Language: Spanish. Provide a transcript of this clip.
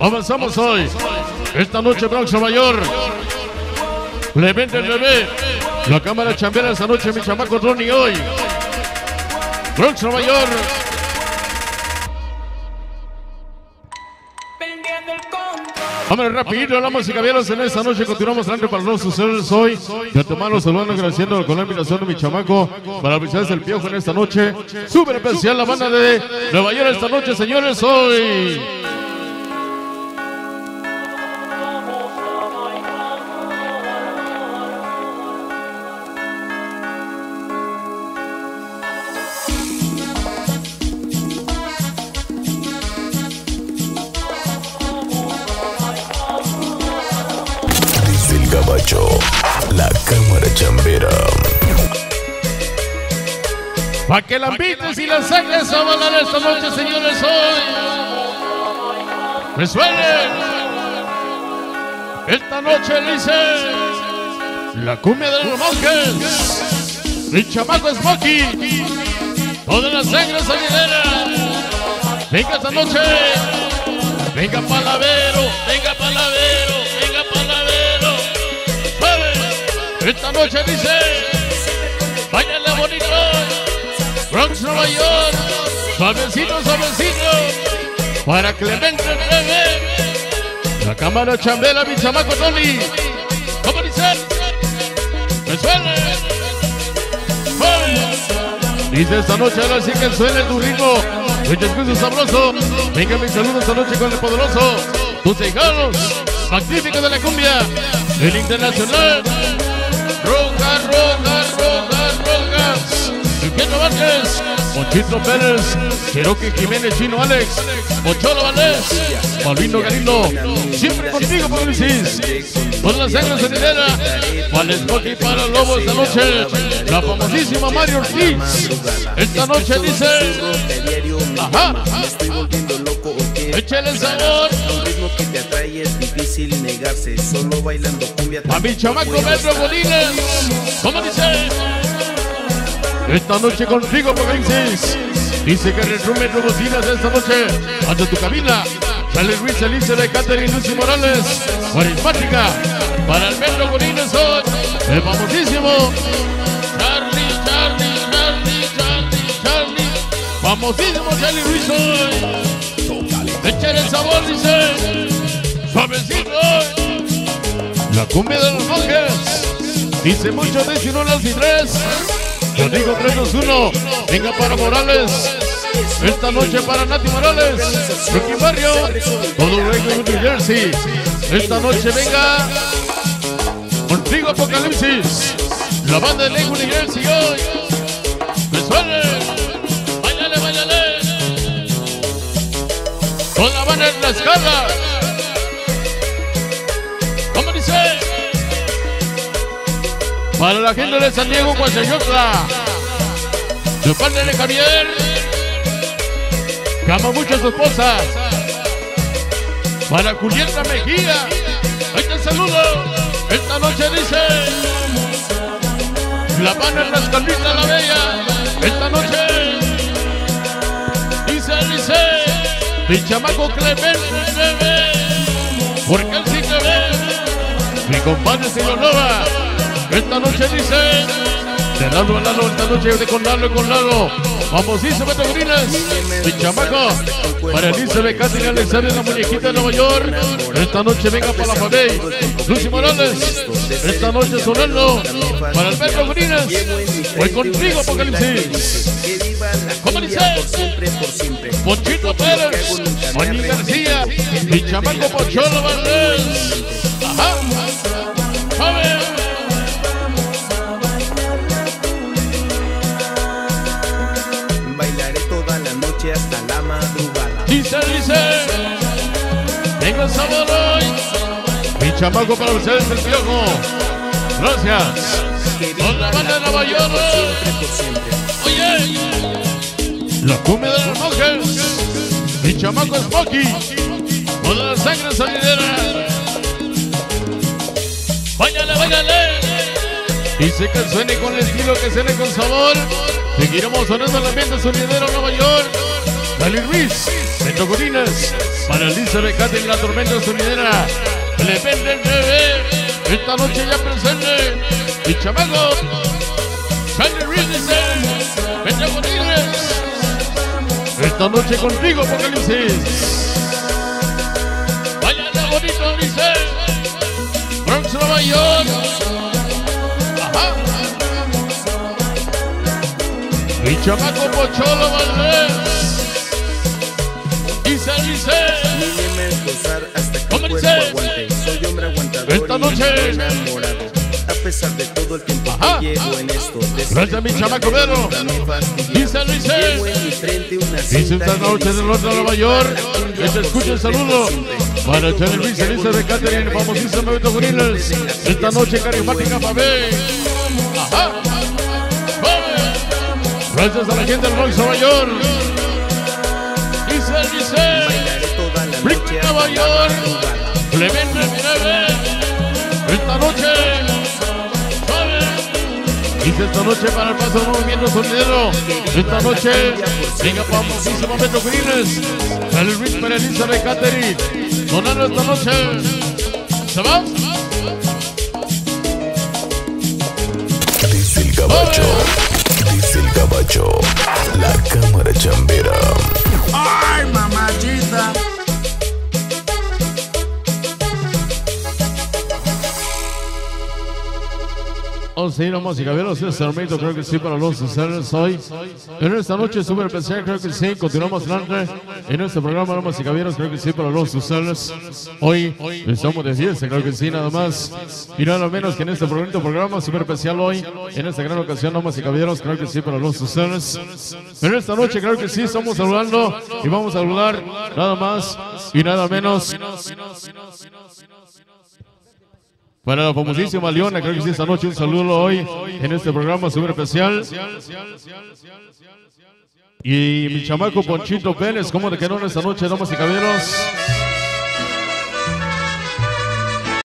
Avanzamos hoy. Esta noche Bronx, Nueva York. Le vende el bebé. La cámara chambera esta noche, mi chamaco Ronnie hoy. Bronx, Nueva York. Vámonos rapidito, la música, caballeros, en esta noche continuamos hablando para los sucesos hoy. De tomar saludando, agradeciendo con la invitación de mi chamaco para avisarles el piojo en esta noche. Súper especial la banda de Nueva York esta noche, señores, hoy. la Cámara Chambera. Para que la invites y la saques a bailar esta noche, señores, hoy. Resuelven. Esta noche le hice la cumbia de los monjes. Mi chamaco Smokey. Todas las sangres aguileras. Venga esta noche. Venga palavero, venga palavero. Esta noche dice. Báñale bonito. Bronx, Nueva York. Suavecito, suavecito. Para Clemente bebé. La cámara chambela, mi chamaco Tony. ¿Cómo dice? Me. Suave. Dice esta noche, ahora sí que suene tu ritmo. Muchas cosas sabroso. Venga, mi saludo esta noche con el poderoso. Tus hijados. Magnífico de la cumbia. El internacional. Vázquez, Monchito Pérez, Cherokee Jiménez, Chino Alex, Mocholo Valdés, Malvino Galindo, siempre contigo, Publicis. Con la sangre sonidera, para Smokey para Lobo esta noche, la famosísima Mario Ortiz. Esta noche dice, ajá, qué échale sabor. Que te atrae es difícil negarse Solo bailando cumbia A mi chamaco Pedro Bolines, ¿cómo dice? Esta noche contigo, Publicis. Dice que resume Metro Bocinas esta noche ante tu cabina. Sale Luis Alice de Catherine Lucy Morales, carismática, para el Metro Bolines hoy, el famosísimo Charlie, Charlie, Charlie, Charlie, Charlie, famosísimo Charlie Ruiz hoy. Échale el sabor, dice, suavecito hoy. La cumbia de los monjes. Dice mucho de si no las y tres. Yo digo 3, 2, 1. Venga para Morales. Esta noche para Nati Morales. Rocky Barrio. Todo Reino New Jersey. Esta noche venga. Contigo Apocalipsis. La banda de Lego New Jersey hoy. Me suene. Báilale, báilale. Con la banda en la escala. ¿Cómo dice? Para la gente de San Diego, Guasayotla. De parte de Javier. Que ama mucho a su esposa. Para Julieta Mejía. Ahí te saludo. Esta noche dice. La pana en las Carlitas la Bella. Esta noche. Dice, dice. Mi chamaco Clemente. Porque él sí te ve. Mi compadre señor Nova. Esta noche dice, de Lalo a Lalo, esta noche de con Lalo y con Lalo. Famosísimo Taurinas, mi chamaco, para Elizabeth Catherine Alexander, la muñequita de Nueva York. Esta noche venga para la Fabey, Lucy Morales. Esta noche sonando para Alberto Grinas. Voy contigo, Apocalipsis. ¿Cómo dice? Ponchito Pérez, Juanín García, mi chamaco Pocholo. Ajá, chamaco para ustedes el piojo. Gracias. Con la banda de Nueva York. Oye, la cumbia de los monjes. Mi chamaco Smokey. Con la sangre salidera. Váyale, váyale. Dice que suene con el estilo, que suene con sabor. Seguiremos sonando el ambiente sonidero Nueva York. Dale Ruiz, Beto Colinas, para Lisa Becate en la tormenta sonidera. Le vende el bebé, esta noche ya presente. Y chamaco, Dale Ruiz dice, Beto Colinas. Esta noche contigo, Apocalipsis. Vaya bonito, dice. Bronx, Nueva York. Ajá. Chamaco Pocholo Valdés. Dice, dice. Aguantador Esta y noche. enamorado. A pesar de todo el tiempo Ajá. que llevo en esto. Gracias, mi chamaco Vero. Dice, frente una Dice esta noche del norte de Nueva York. Que se escuche el saludo. Para Charlie Luis, Elisa de Catherine, famosísima Beto Gorilas. Esta noche carismática ver. Ajá. Gracias a la gente del Bronx, Nueva York. Dice, Brick, noche Nueva York. Clemente Breve. Esta noche. Dice esta noche para el paso del movimiento sonidero. Esta noche. Venga, famosísimo Metro Grines. El Luis para Elizabeth Catherine. Donando esta noche. ¿Se va? Dice el gabacho. Dice el gabacho. La cámara chambera. Vamos a seguir, damas y caballeros. Este momento creo que sí para los usuarios hoy. En esta noche súper especial, creo que sí. Continuamos adelante en este programa, damas y caballeros. Creo que sí para los usuarios. Hoy estamos de fiesta, creo que sí, nada más. Y nada menos que en este bonito programa súper especial hoy. En esta gran ocasión, damas y caballeros. Creo que sí para los usuarios. En esta noche, creo que sí, estamos saludando y vamos a hablar nada más y nada menos. Para la famosísima Leona, creo que sí, esta noche un saludo hoy en este programa súper especial. Y mi chamaco Ponchito Pérez, ¿cómo te quedó en esta noche, damas y caballeros?